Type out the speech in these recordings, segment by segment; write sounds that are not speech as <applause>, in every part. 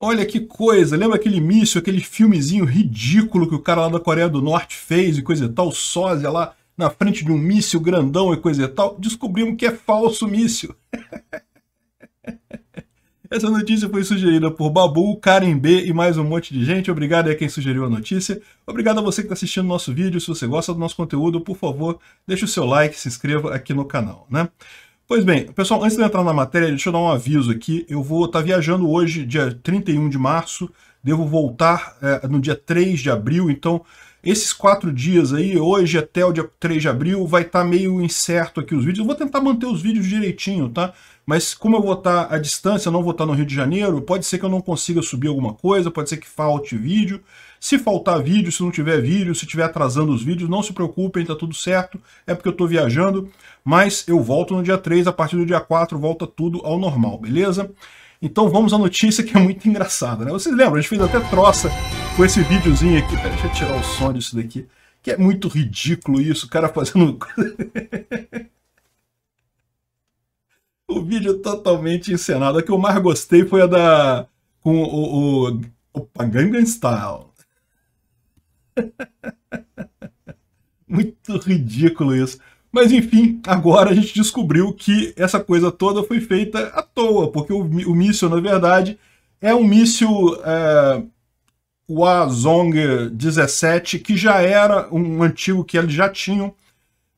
Olha que coisa, lembra aquele míssil, aquele filmezinho ridículo que o cara lá da Coreia do Norte fez e coisa e tal, sósia lá na frente de um míssil grandão e coisa e tal? Descobrimos que é falso míssil. <laughs> Essa notícia foi sugerida por Babu, Karen B e mais um monte de gente. Obrigado a quem sugeriu a notícia. Obrigado a você que está assistindo o nosso vídeo. Se você gosta do nosso conteúdo, por favor, deixe o seu like, se inscreva aqui no canal, né? Pois bem, pessoal, antes de entrar na matéria, deixa eu dar um aviso aqui. Eu vou estar tá viajando hoje, dia 31 de março, devo voltar é, no dia 3 de abril, então esses quatro dias aí, hoje até o dia 3 de abril, vai estar tá meio incerto aqui os vídeos. Eu vou tentar manter os vídeos direitinho, tá? Mas como eu vou estar tá à distância, não vou estar no Rio de Janeiro, pode ser que eu não consiga subir alguma coisa, pode ser que falte vídeo. Se faltar vídeo, se não tiver vídeo, se estiver atrasando os vídeos, não se preocupem, tá tudo certo, é porque eu estou viajando, mas eu volto no dia 3, a partir do dia 4 volta tudo ao normal, beleza? Então vamos à notícia que é muito engraçada, né? Vocês lembram, a gente fez até troça com esse videozinho aqui, Pera, deixa eu tirar o som disso daqui, que é muito ridículo isso, o cara fazendo... <laughs> o vídeo totalmente encenado. A que eu mais gostei foi a da... com o, o, o Gangnam Style. <laughs> Muito ridículo isso. Mas enfim, agora a gente descobriu que essa coisa toda foi feita à toa, porque o, o míssil, na verdade, é um míssil é, Wazong 17, que já era um antigo que eles já tinham.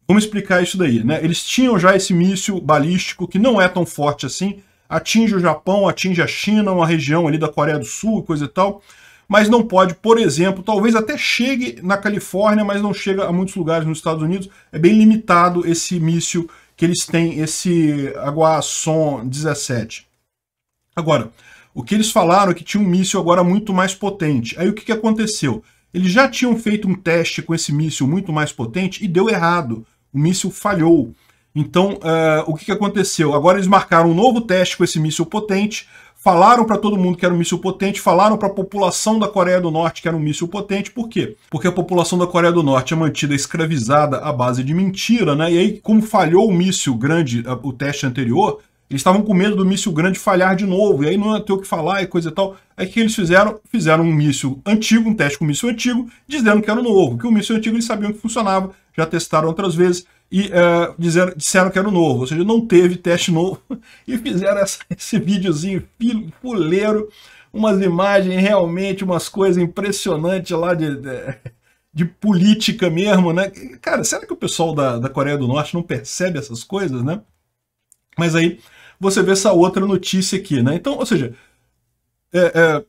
Vamos explicar isso daí, né? Eles tinham já esse míssil balístico, que não é tão forte assim, atinge o Japão, atinge a China, uma região ali da Coreia do Sul, coisa e tal, mas não pode, por exemplo, talvez até chegue na Califórnia, mas não chega a muitos lugares nos Estados Unidos. É bem limitado esse míssil que eles têm, esse Aguasson 17. Agora, o que eles falaram é que tinha um míssil agora muito mais potente. Aí o que, que aconteceu? Eles já tinham feito um teste com esse míssil muito mais potente e deu errado. O míssil falhou. Então, uh, o que, que aconteceu? Agora eles marcaram um novo teste com esse míssil potente, falaram para todo mundo que era um míssil potente, falaram para a população da Coreia do Norte que era um míssil potente. Por quê? Porque a população da Coreia do Norte é mantida escravizada à base de mentira, né? E aí, como falhou o míssil grande, o teste anterior, eles estavam com medo do míssil grande falhar de novo, e aí não ia ter o que falar e coisa e tal. Aí o que eles fizeram? Fizeram um míssil antigo, um teste com um míssil antigo, dizendo que era novo, que o míssil antigo eles sabiam que funcionava, já testaram outras vezes, e uh, disseram, disseram que era novo, ou seja, não teve teste novo, <laughs> e fizeram essa, esse videozinho fuleiro, umas imagens realmente, umas coisas impressionantes lá de, de, de, política mesmo, né? Cara, será que o pessoal da, da Coreia do Norte não percebe essas coisas, né? Mas aí você vê essa outra notícia aqui, né? Então, ou seja, é, é,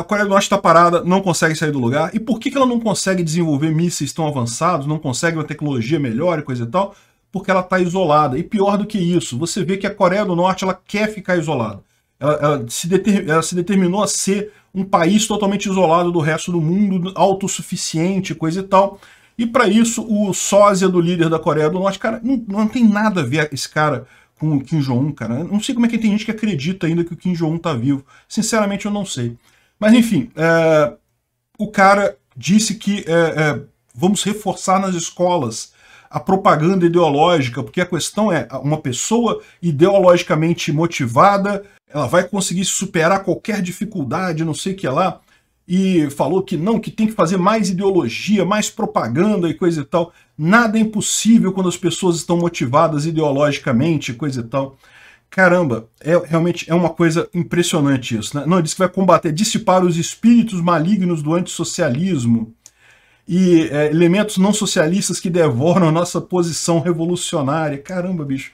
a Coreia do Norte está parada, não consegue sair do lugar. E por que, que ela não consegue desenvolver mísseis tão avançados, não consegue uma tecnologia melhor e coisa e tal? Porque ela está isolada. E pior do que isso, você vê que a Coreia do Norte ela quer ficar isolada. Ela, ela, se, ela se determinou a ser um país totalmente isolado do resto do mundo, autossuficiente, coisa e tal. E para isso, o sósia do líder da Coreia do Norte, cara, não, não tem nada a ver esse cara com o Kim Jong-un, cara. Não sei como é que tem gente que acredita ainda que o Kim Jong-un tá vivo. Sinceramente, eu não sei. Mas enfim, é, o cara disse que é, é, vamos reforçar nas escolas a propaganda ideológica, porque a questão é, uma pessoa ideologicamente motivada, ela vai conseguir superar qualquer dificuldade, não sei o que lá, e falou que não, que tem que fazer mais ideologia, mais propaganda e coisa e tal. Nada é impossível quando as pessoas estão motivadas ideologicamente, coisa e tal. Caramba, é, realmente é uma coisa impressionante isso. Né? Não, ele que vai combater, dissipar os espíritos malignos do antissocialismo e é, elementos não socialistas que devoram a nossa posição revolucionária. Caramba, bicho.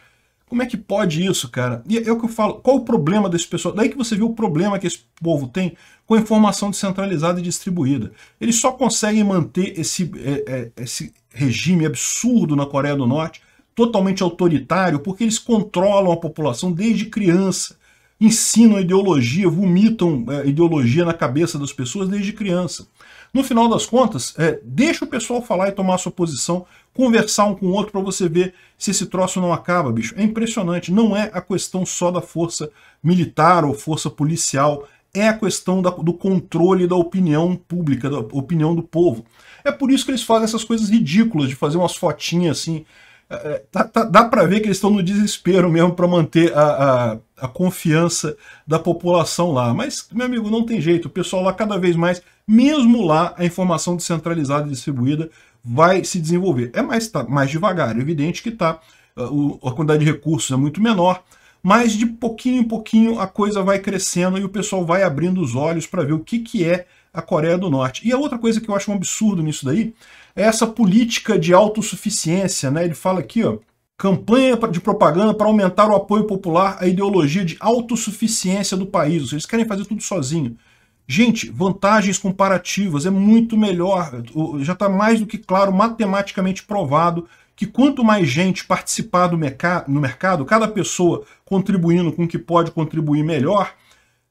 Como é que pode isso, cara? E é o que eu falo, qual o problema desse pessoal? Daí que você vê o problema que esse povo tem com a informação descentralizada e distribuída. Eles só conseguem manter esse, é, é, esse regime absurdo na Coreia do Norte totalmente autoritário, porque eles controlam a população desde criança, ensinam ideologia, vomitam é, ideologia na cabeça das pessoas desde criança. No final das contas, é, deixa o pessoal falar e tomar sua posição, conversar um com o outro para você ver se esse troço não acaba, bicho. É impressionante. Não é a questão só da força militar ou força policial, é a questão da, do controle da opinião pública, da opinião do povo. É por isso que eles fazem essas coisas ridículas de fazer umas fotinhas assim tá, tá, dá para ver que eles estão no desespero mesmo para manter a, a, a, confiança da população lá. Mas, meu amigo, não tem jeito. O pessoal lá, cada vez mais, mesmo lá, a informação descentralizada e distribuída vai se desenvolver. É mais, tá, mais devagar, é evidente que tá, a, a quantidade de recursos é muito menor, mas de pouquinho em pouquinho a coisa vai crescendo e o pessoal vai abrindo os olhos para ver o que, que é a Coreia do Norte. E a outra coisa que eu acho um absurdo nisso daí é essa política de autossuficiência. Né? Ele fala aqui, ó, campanha de propaganda para aumentar o apoio popular à ideologia de autossuficiência do país. Seja, eles querem fazer tudo sozinho. Gente, vantagens comparativas é muito melhor. Já está mais do que claro, matematicamente provado, que quanto mais gente participar do no mercado, cada pessoa contribuindo com o que pode contribuir melhor,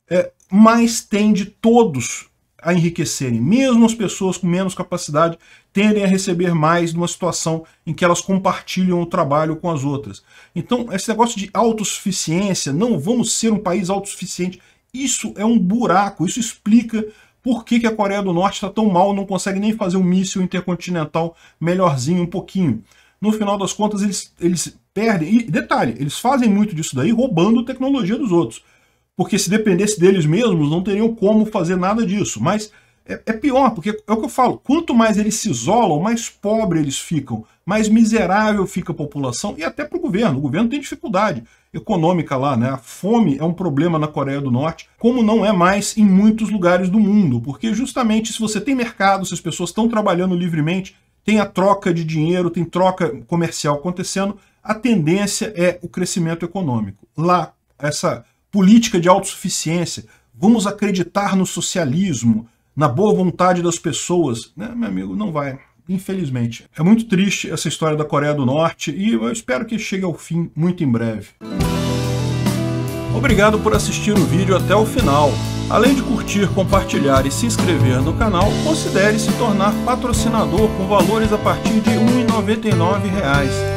é, mais tende todos a enriquecerem. Mesmo as pessoas com menos capacidade tendem a receber mais numa situação em que elas compartilham o trabalho com as outras. Então, esse negócio de autossuficiência, não vamos ser um país autossuficiente, isso é um buraco, isso explica por que, que a Coreia do Norte está tão mal, não consegue nem fazer um míssil intercontinental melhorzinho um pouquinho no final das contas eles, eles perdem. E detalhe, eles fazem muito disso daí roubando tecnologia dos outros. Porque se dependesse deles mesmos, não teriam como fazer nada disso. Mas é, é pior, porque é o que eu falo: quanto mais eles se isolam, mais pobre eles ficam, mais miserável fica a população e até para o governo. O governo tem dificuldade econômica lá, né? A fome é um problema na Coreia do Norte, como não é mais em muitos lugares do mundo, porque justamente se você tem mercado, se as pessoas estão trabalhando livremente, tem a troca de dinheiro, tem troca comercial acontecendo, a tendência é o crescimento econômico. Lá, essa política de autossuficiência, vamos acreditar no socialismo, na boa vontade das pessoas, né, meu amigo, não vai. Infelizmente. É muito triste essa história da Coreia do Norte e eu espero que chegue ao fim muito em breve. Obrigado por assistir o vídeo até o final. Além de curtir, compartilhar e se inscrever no canal, considere se tornar patrocinador com valores a partir de R$ 1,99.